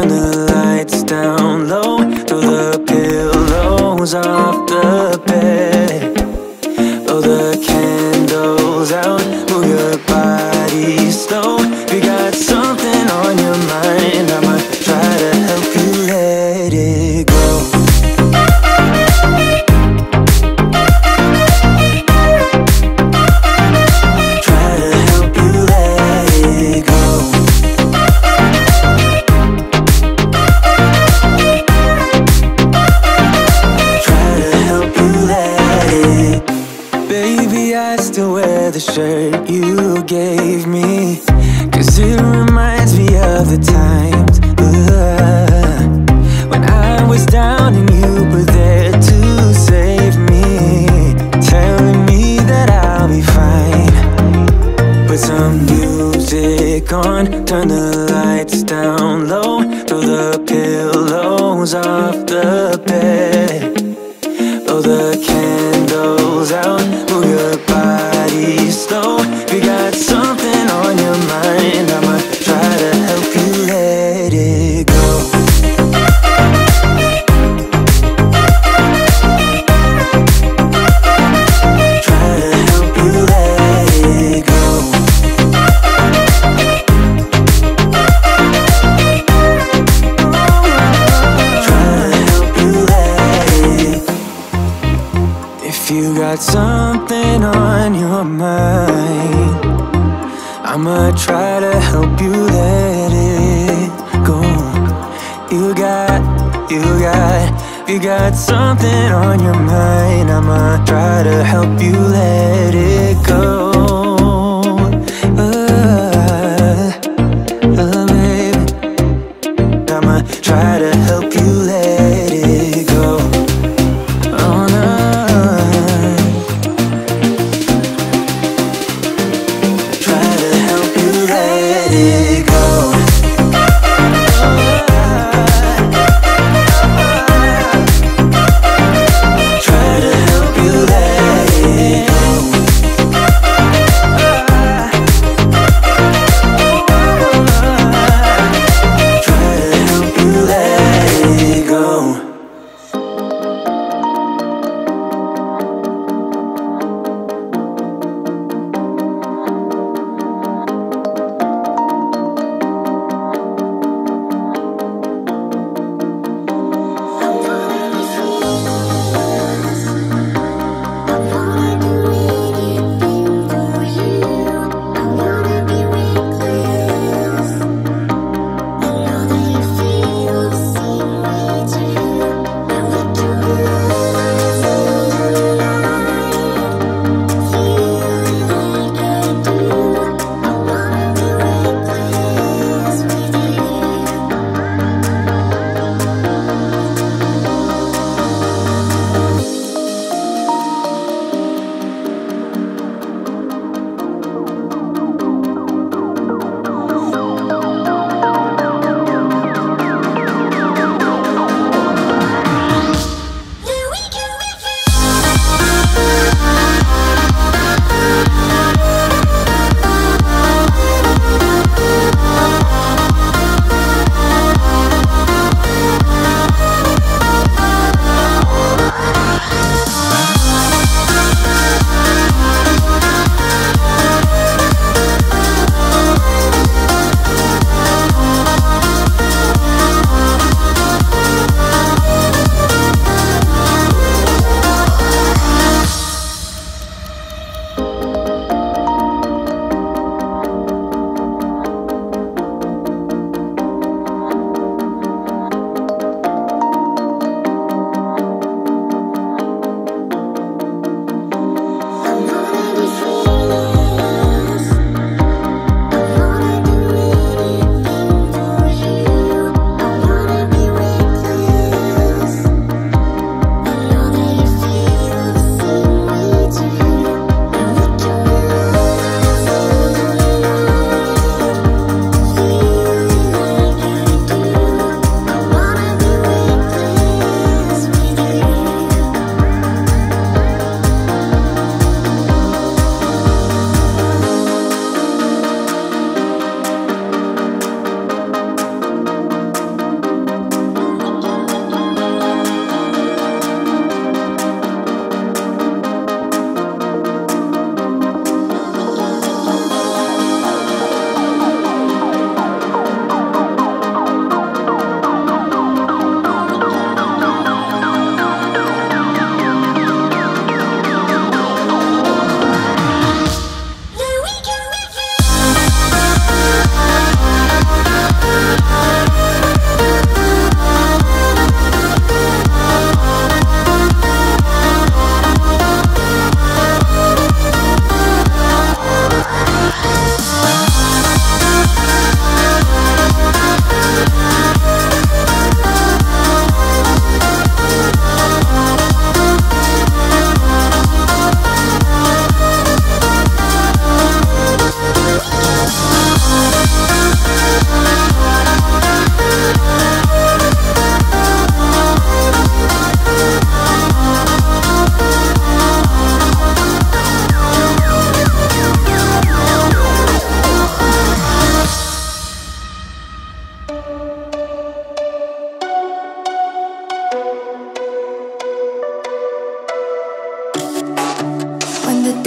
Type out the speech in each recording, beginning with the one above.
kinda know we got got You got something on your mind. I'ma try to help you let it go.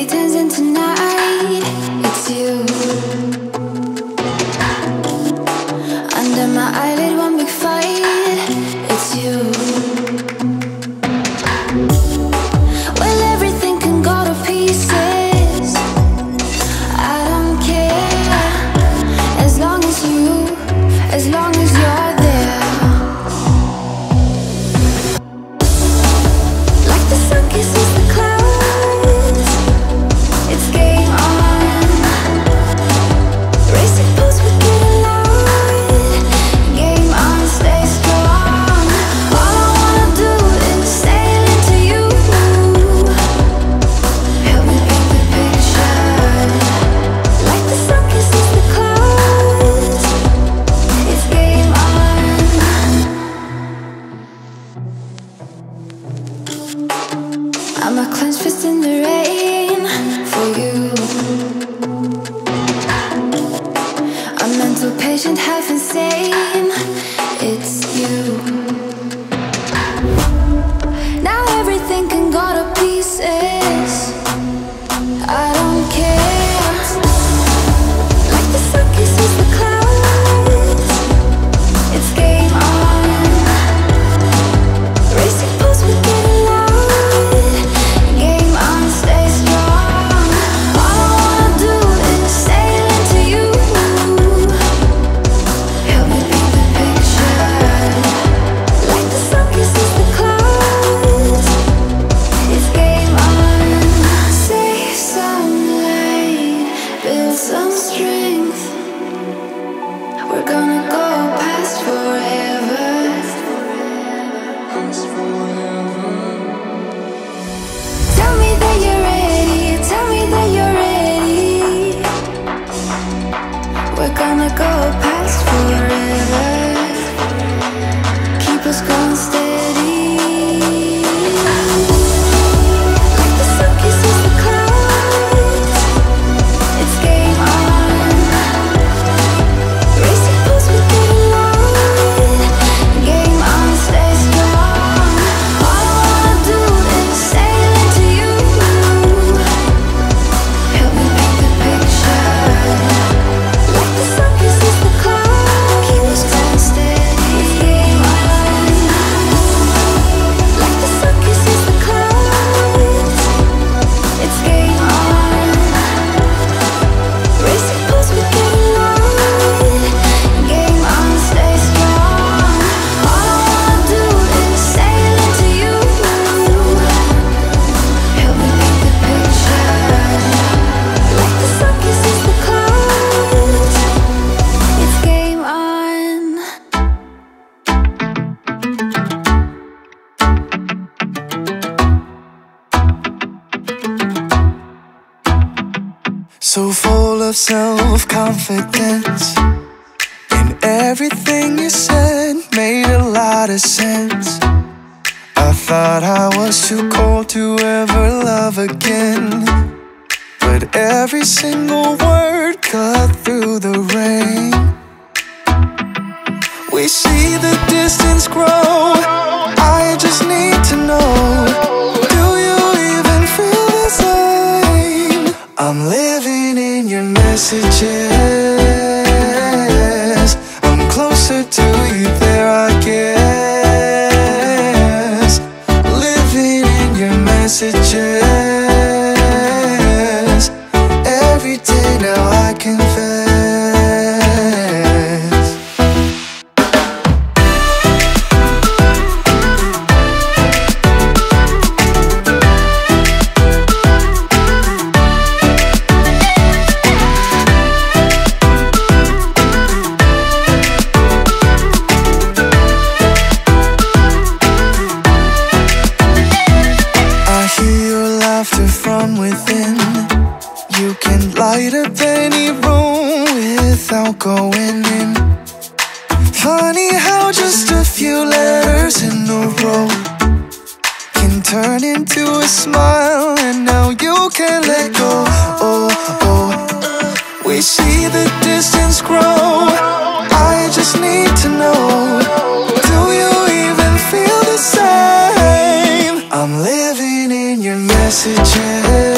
It turns into night you. self-confidence. And everything you said made a lot of sense. I thought I was too cold to ever love again. But every single word cut through the rain. We see the distance grow. I just need to know in your messages.